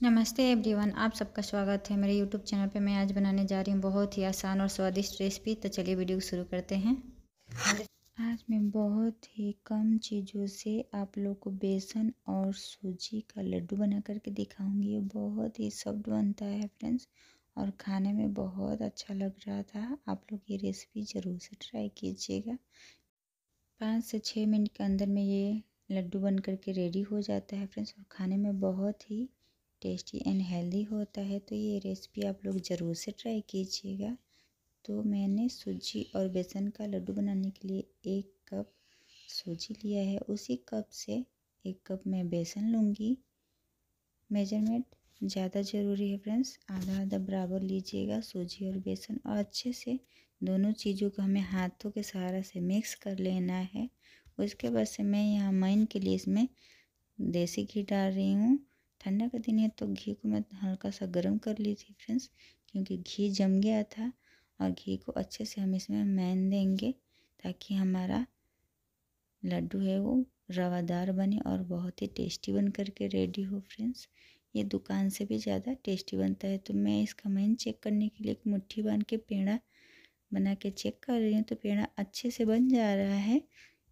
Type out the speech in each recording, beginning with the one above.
नमस्ते एवरीवन, आप सबका स्वागत है मेरे यूट्यूब चैनल पे। मैं आज बनाने जा रही हूँ बहुत ही आसान और स्वादिष्ट रेसिपी तो चलिए वीडियो शुरू करते हैं। आज मैं बहुत ही कम चीज़ों से आप लोग को बेसन और सूजी का लड्डू बना करके दिखाऊँगी। ये बहुत ही सॉफ्ट बनता है फ्रेंड्स और खाने में बहुत अच्छा लग रहा था। आप लोग ये रेसिपी ज़रूर से ट्राई कीजिएगा। पाँच से छः मिनट के अंदर में ये लड्डू बन करके रेडी हो जाता है फ्रेंड्स और खाने में बहुत ही टेस्टी एंड हेल्दी होता है तो ये रेसिपी आप लोग ज़रूर से ट्राई कीजिएगा। तो मैंने सूजी और बेसन का लड्डू बनाने के लिए एक कप सूजी लिया है। उसी कप से एक कप मैं बेसन लूँगी। मेज़रमेंट ज़्यादा ज़रूरी है फ्रेंड्स आधा आधा बराबर लीजिएगा सूजी और बेसन और अच्छे से दोनों चीज़ों को हमें हाथों के सहारा से मिक्स कर लेना है। उसके बाद से मैं यहाँ मैन के लिए इसमें देसी घी डाल रही हूँ। ठंडा का दिन है तो घी को मैं हल्का सा गर्म कर ली थी फ्रेंड्स, क्योंकि घी जम गया था और घी को अच्छे से हम इसमें मैन देंगे ताकि हमारा लड्डू है वो रवादार बने और बहुत ही टेस्टी बन करके रेडी हो फ्रेंड्स। ये दुकान से भी ज़्यादा टेस्टी बनता है तो मैं इसका मैन चेक करने के लिए एक मुट्ठी बाँध के पेड़ा बना के चेक कर रही हूँ तो पेड़ा अच्छे से बन जा रहा है।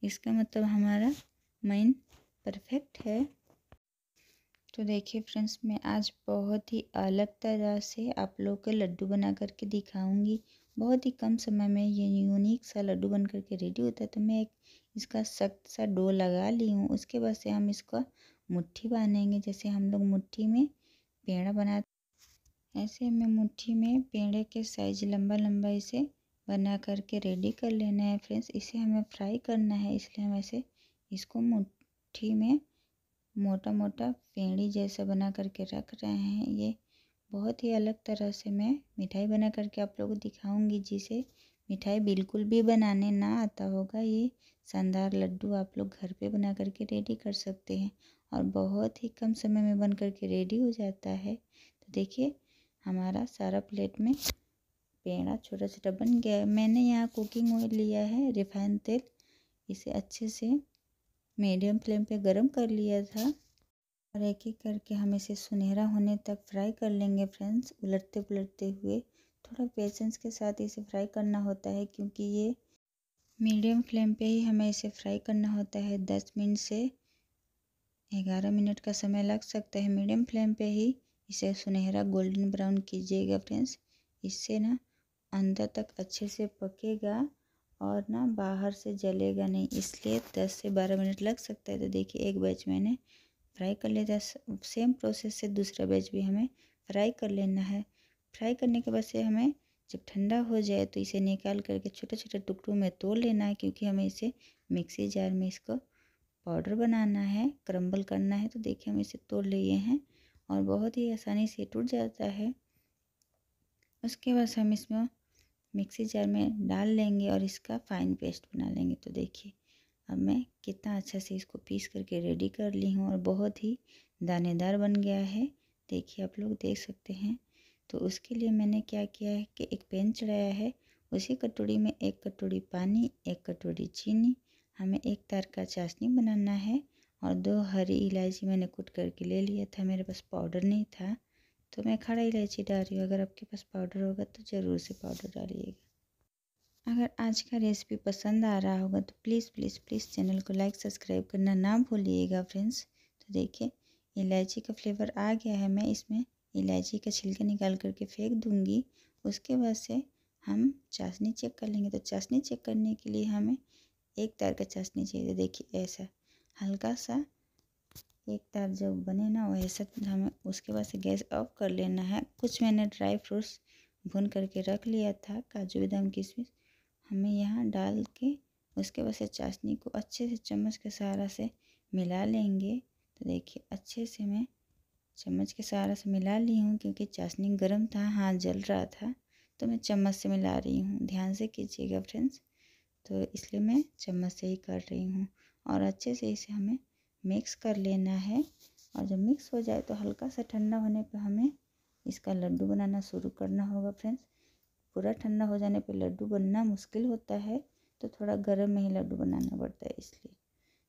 इसका मतलब हमारा मैन परफेक्ट है। तो देखिए फ्रेंड्स, मैं आज बहुत ही अलग तरह से आप लोग के लड्डू बना करके दिखाऊँगी। बहुत ही कम समय में ये यूनिक सा लड्डू बन करके रेडी होता है तो मैं एक इसका सख्त सा डो लगा ली हूँ। उसके बाद से हम इसका मुट्ठी बांधेंगे, जैसे हम लोग मुट्ठी में पेड़ा बनाते ऐसे हमें मुट्ठी में पेड़े के साइज़ लंबा लंबा इसे बना करके रेडी कर लेना है। फ्रेंड्स, इसे हमें फ्राई करना है, इसलिए हम ऐसे इसको मुट्ठी में मोटा मोटा पेड़ी जैसा बना करके रख रहे हैं। ये बहुत ही अलग तरह से मैं मिठाई बना करके आप लोगों को दिखाऊँगी, जिसे मिठाई बिल्कुल भी बनाने ना आता होगा। ये शानदार लड्डू आप लोग घर पे बना करके रेडी कर सकते हैं और बहुत ही कम समय में बन करके रेडी हो जाता है। तो देखिए, हमारा सारा प्लेट में पेड़ा छोटा छोटा बन गया है। मैंने यहाँ कुकिंग ऑयल लिया है रिफाइंड तेल। इसे अच्छे से मीडियम फ्लेम पे गरम कर लिया था और एक एक करके हम इसे सुनहरा होने तक फ्राई कर लेंगे फ्रेंड्स। उलटते पुलटते हुए थोड़ा पेशेंस के साथ इसे फ्राई करना होता है क्योंकि ये मीडियम फ्लेम पे ही हमें इसे फ्राई करना होता है। दस मिनट से ग्यारह मिनट का समय लग सकता है। मीडियम फ्लेम पे ही इसे सुनहरा गोल्डन ब्राउन कीजिएगा फ्रेंड्स। इससे ना अंदर तक अच्छे से पकेगा और ना बाहर से जलेगा नहीं, इसलिए दस से बारह मिनट लग सकता है। तो देखिए, एक बैच मैंने फ्राई कर लिया था। सेम प्रोसेस से दूसरा बैच भी हमें फ्राई कर लेना है। फ्राई करने के बाद से हमें जब ठंडा हो जाए तो इसे निकाल करके छोटे छोटे टुकड़ों में तोड़ लेना है, क्योंकि हमें इसे मिक्सी जार में इसको पाउडर बनाना है, क्रम्बल करना है। तो देखिए, हम इसे तोड़ लिए हैं और बहुत ही आसानी से टूट जाता है। उसके बाद हम इसमें मिक्सी जार में डाल लेंगे और इसका फ़ाइन पेस्ट बना लेंगे। तो देखिए, अब मैं कितना अच्छा से इसको पीस करके रेडी कर ली हूँ और बहुत ही दानेदार बन गया है। देखिए, आप लोग देख सकते हैं। तो उसके लिए मैंने क्या किया है कि एक पैन चढ़ाया है। उसी कटोरी में एक कटोरी पानी, एक कटोरी चीनी, हमें एक तार का चाशनी बनाना है और दो हरी इलायची मैंने कुट करके ले लिया था। मेरे पास पाउडर नहीं था। तो मैं खड़ा इलायची डाल रही हूँ। अगर आपके पास पाउडर होगा तो ज़रूर से पाउडर डालिएगा। अगर आज का रेसिपी पसंद आ रहा होगा तो प्लीज़ प्लीज़ प्लीज़ चैनल को लाइक सब्सक्राइब करना ना भूलिएगा फ्रेंड्स तो देखिए, इलायची का फ्लेवर आ गया है। मैं इसमें इलायची का छिलका निकाल करके फेंक दूँगी। उसके बाद से हम चाशनी चेक कर लेंगे। तो चाशनी चेक करने के लिए हमें एक तार का चाशनी चाहिए। देखिए ऐसा हल्का सा एक तार जब बने ना वैसे हमें उसके बाद से गैस ऑफ़ कर लेना है। कुछ मैंने ड्राई फ्रूट्स भून करके रख लिया था, काजू बादाम किशमिश। हमें यहाँ डाल के उसके बाद से चाशनी को अच्छे से चम्मच के सहारा से मिला लेंगे। तो देखिए, अच्छे से मैं चम्मच के सहारा से मिला ली हूँ, क्योंकि चाशनी गर्म था हाथ जल रहा था। तो मैं चम्मच से मिला रही हूँ। ध्यान से कीजिएगा फ्रेंड्स। तो इसलिए मैं चम्मच से ही कर रही हूँ। और अच्छे से इसे हमें मिक्स कर लेना है और जब मिक्स हो जाए तो हल्का सा ठंडा होने पर हमें इसका लड्डू बनाना शुरू करना होगा फ्रेंड्स। पूरा ठंडा हो जाने पर लड्डू बनना मुश्किल होता है तो थोड़ा गर्म में ही लड्डू बनाना पड़ता है इसलिए।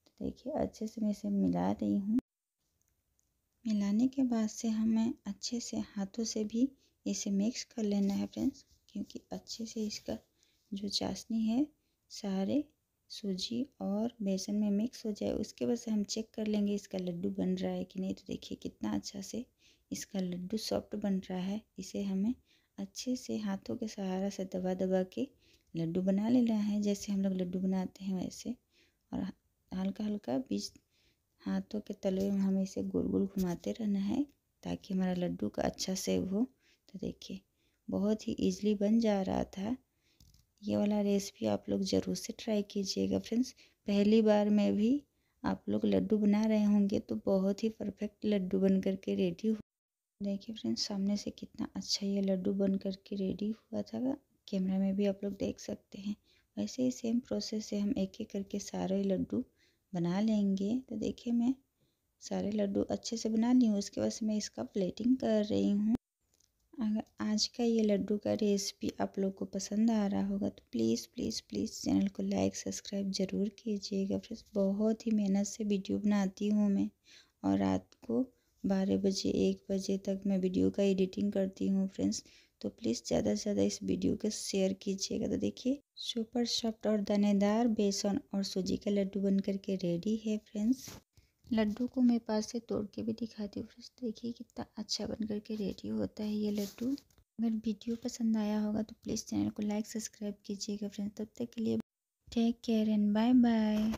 तो देखिए, अच्छे से मैं इसे मिला रही हूँ। मिलाने के बाद से हमें अच्छे से हाथों से भी इसे मिक्स कर लेना है फ्रेंड्स, क्योंकि अच्छे से इसका जो चाशनी है सारे सूजी और बेसन में मिक्स हो जाए, उसके बाद से हम चेक कर लेंगे इसका लड्डू बन रहा है कि नहीं। तो देखिए कितना अच्छा से इसका लड्डू सॉफ्ट बन रहा है। इसे हमें अच्छे से हाथों के सहारा से दबा दबा के लड्डू बना लेना है। जैसे हम लोग लड्डू बनाते हैं वैसे। और हल्का हल्का बीच हाथों के तलवे में हमें इसे गोल गोल घुमाते रहना है ताकि हमारा लड्डू का अच्छा सेव हो। तो देखिए, बहुत ही ईजिली बन जा रहा था। ये वाला रेसिपी आप लोग ज़रूर से ट्राई कीजिएगा फ्रेंड्स पहली बार में भी आप लोग लड्डू बना रहे होंगे तो बहुत ही परफेक्ट लड्डू बन करके रेडी हो देखिए फ्रेंड्स सामने से कितना अच्छा ये लड्डू बन करके रेडी हुआ था। कैमरा में भी आप लोग देख सकते हैं। वैसे ही सेम प्रोसेस से हम एक एक करके सारे लड्डू बना लेंगे। तो देखिए मैं सारे लड्डू अच्छे से बना ली हूँ, उसके बाद मैं इसका प्लेटिंग कर रही हूँ। अगर आज का ये लड्डू का रेसिपी आप लोग को पसंद आ रहा होगा तो प्लीज़ प्लीज़ प्लीज़ चैनल को लाइक, सब्सक्राइब ज़रूर कीजिएगा। फ्रेंड्स, बहुत ही मेहनत से वीडियो बनाती हूँ मैं और रात को बारह बजे, एक बजे तक मैं वीडियो का एडिटिंग करती हूँ। फ्रेंड्स तो प्लीज़ ज़्यादा से ज़्यादा इस वीडियो को शेयर कीजिएगा। तो देखिए, सुपर सॉफ्ट और दानेदार बेसन और सूजी का लड्डू बन करके रेडी है। फ्रेंड्स लड्डू को मैं पास से तोड़ के भी दिखाती हूँ। फ्रेंड्स देखिए कितना अच्छा बन करके रेडी होता है ये लड्डू। अगर वीडियो पसंद आया होगा तो प्लीज़ चैनल को लाइक सब्सक्राइब कीजिएगा फ्रेंड्स तब तक के लिए take care and bye bye